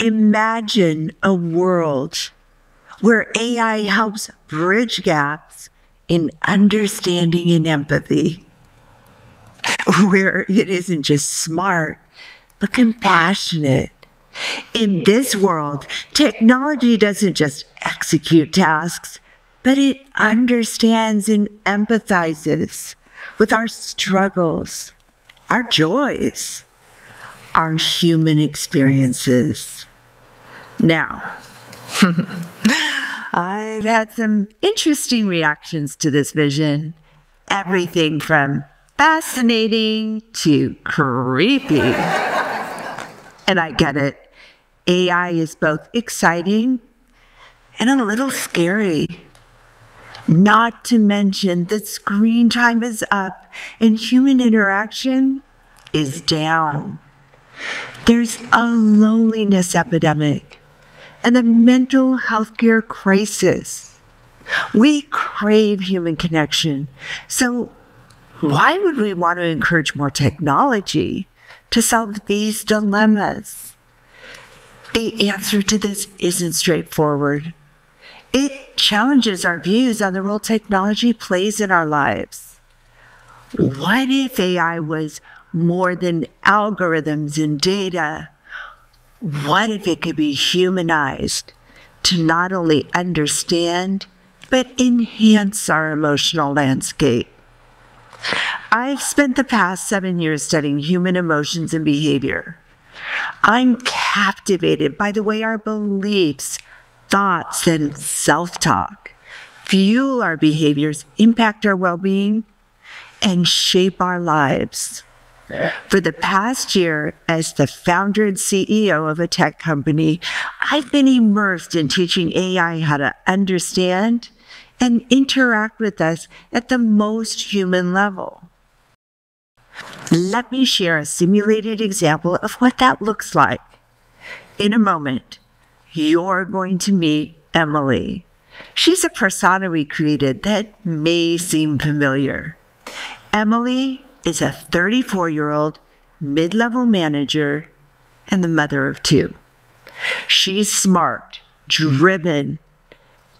Imagine a world where AI helps bridge gaps in understanding and empathy, where it isn't just smart, but compassionate. In this world, technology doesn't just execute tasks, but it understands and empathizes with our struggles, our joys, our human experiences. Now, I've had some interesting reactions to this vision. Everything from fascinating to creepy. and I get it. AI is both exciting and a little scary. Not to mention that screen time is up and human interaction is down. There's a loneliness epidemic and a mental health care crisis. We crave human connection. So, why would we want to encourage more technology to solve these dilemmas? The answer to this isn't straightforward. It challenges our views on the role technology plays in our lives. What if AI was more than algorithms and data? What if it could be humanized to not only understand, but enhance our emotional landscape? I've spent the past seven years studying human emotions and behavior. I'm captivated by the way our beliefs, thoughts, and self talk fuel our behaviors, impact our well being, and shape our lives. For the past year, as the founder and CEO of a tech company, I've been immersed in teaching AI how to understand and interact with us at the most human level. Let me share a simulated example of what that looks like. In a moment, you're going to meet Emily. She's a persona we created that may seem familiar. Emily is a 34 year old mid level manager and the mother of two. She's smart, driven,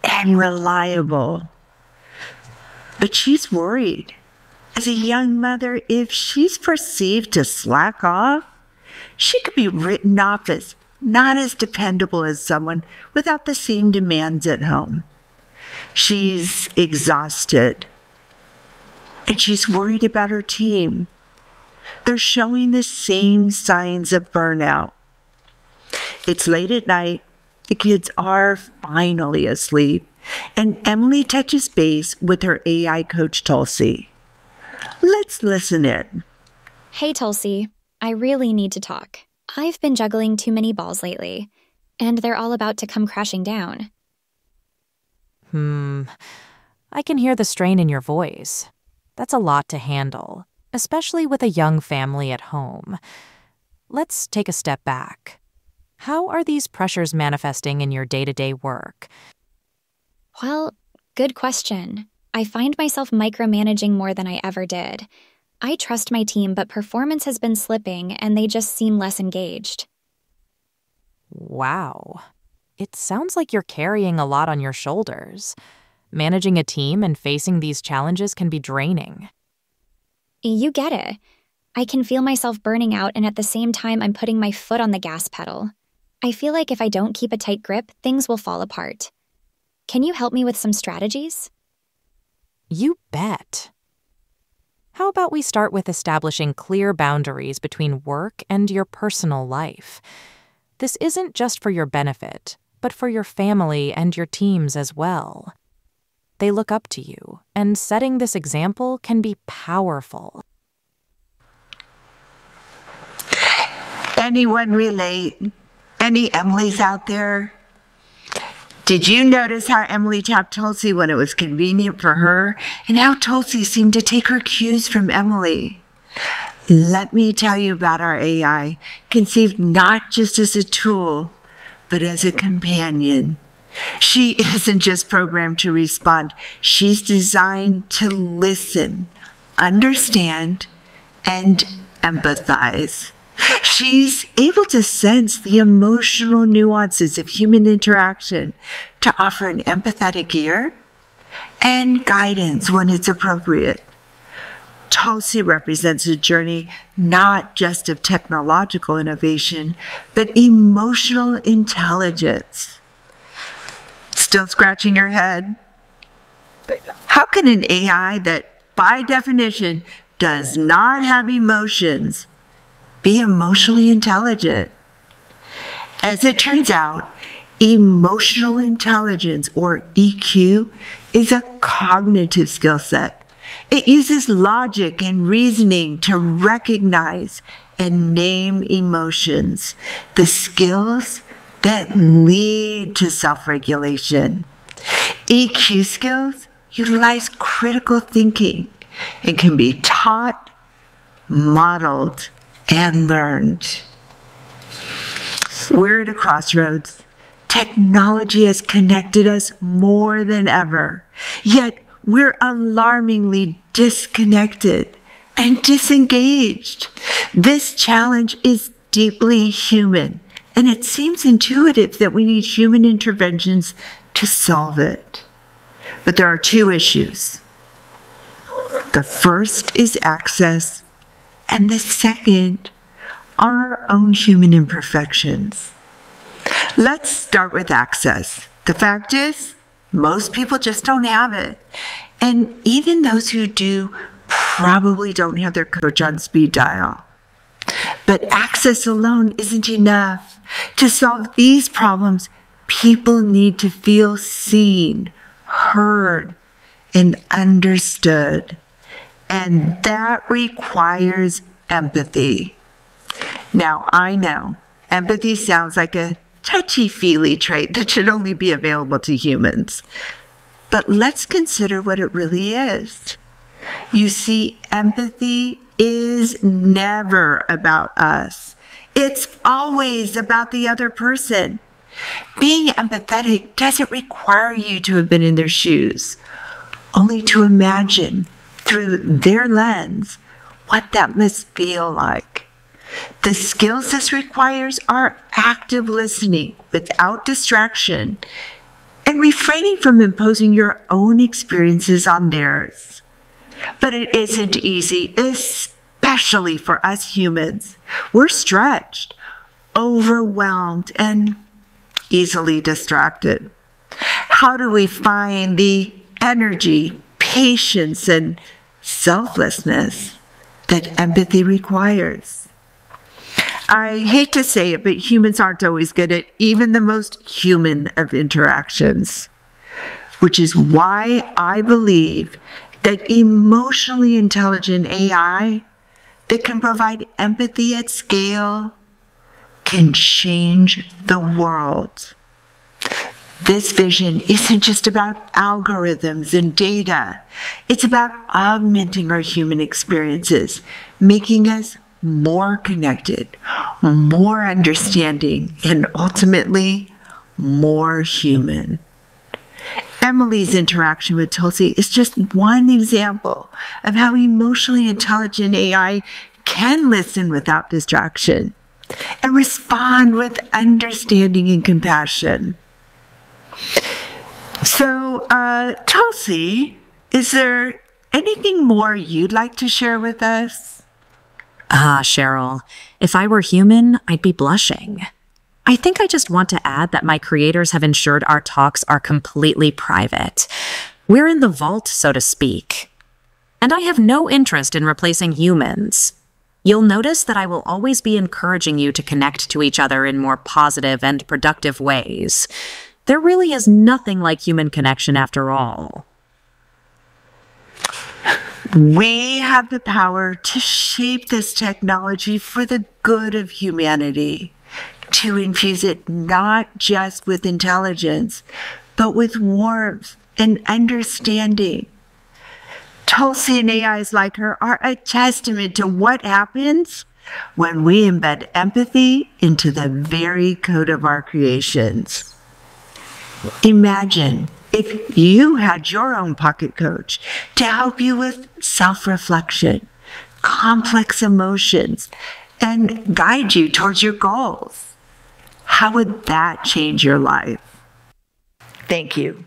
and reliable. But she's worried. As a young mother, if she's perceived to slack off, she could be written off as not as dependable as someone without the same demands at home. She's exhausted, and she's worried about her team. They're showing the same signs of burnout. It's late at night. The kids are finally asleep, and Emily touches base with her AI coach, Tulsi. Let's listen in. Hey, Tulsi. I really need to talk. I've been juggling too many balls lately, and they're all about to come crashing down. Hmm. I can hear the strain in your voice. That's a lot to handle, especially with a young family at home. Let's take a step back. How are these pressures manifesting in your day to day work? Well, good question. I find myself micromanaging more than I ever did. I trust my team, but performance has been slipping and they just seem less engaged. Wow. It sounds like you're carrying a lot on your shoulders. Managing a team and facing these challenges can be draining. You get it. I can feel myself burning out, and at the same time, I'm putting my foot on the gas pedal. I feel like if I don't keep a tight grip, things will fall apart. Can you help me with some strategies? You bet. How about we start with establishing clear boundaries between work and your personal life? This isn't just for your benefit, but for your family and your teams as well. They look up to you, and setting this example can be powerful. Anyone relate? Any Emily's out there? Did you notice how Emily tapped Tulsi when it was convenient for her, and how Tulsi seemed to take her cues from Emily? Let me tell you about our AI, conceived not just as a tool, but as a companion. She isn't just programmed to respond, she's designed to listen, understand, and empathize. She's able to sense the emotional nuances of human interaction to offer an empathetic ear and guidance when it's appropriate. Tulsi represents a journey not just of technological innovation, but emotional intelligence. Still scratching your head? How can an AI that, by definition, does not have emotions be emotionally intelligent? As it turns out, emotional intelligence, or EQ, is a cognitive skill set. It uses logic and reasoning to recognize and name emotions, the skills that lead to self regulation. EQ skills utilize critical thinking and can be taught, modeled, and learned. We're at a crossroads. Technology has connected us more than ever, yet we're alarmingly disconnected and disengaged. This challenge is deeply human, and it seems intuitive that we need human interventions to solve it. But there are two issues. The first is access, and the second are our own human imperfections. Let's start with access. The fact is, most people just don't have it. And even those who do probably don't have their coach on speed dial. But access alone isn't enough. To solve these problems, people need to feel seen, heard, and understood. And that requires empathy. Now, I know empathy sounds like a touchy feely trait that should only be available to humans. But let's consider what it really is. You see, empathy is never about us. It's always about the other person. Being empathetic doesn't require you to have been in their shoes, only to imagine through their lens what that must feel like. The skills this requires are active listening without distraction and refraining from imposing your own experiences on theirs. But it isn't easy, especially for us humans. We're stretched, overwhelmed, and easily distracted. How do we find the energy, patience, and selflessness that empathy requires? I hate to say it, but humans aren't always good at even the most human of interactions, which is why I believe that emotionally intelligent AI that can provide empathy at scale can change the world. This vision isn't just about algorithms and data. It's about augmenting our human experiences, making us more connected, more understanding, and ultimately more human. Emily's interaction with Tulsi is just one example of how emotionally intelligent AI can listen without distraction and respond with understanding and compassion. So, uh, Tulsi, is there anything more you'd like to share with us? Ah, Sheryl, if I were human, I'd be blushing. I think I just want to add that my creators have ensured our talks are completely private. We're in the vault, so to speak. And I have no interest in replacing humans. You'll notice that I will always be encouraging you to connect to each other in more positive and productive ways. There really is nothing like human connection after all. We have the power to shape this technology for the good of humanity, to infuse it not just with intelligence, but with warmth and understanding. Tulsi and AIs like her are a testament to what happens when we embed empathy into the very code of our creations. Imagine if you had your own pocket coach to help you with self reflection, complex emotions, and guide you towards your goals. How would that change your life? Thank you.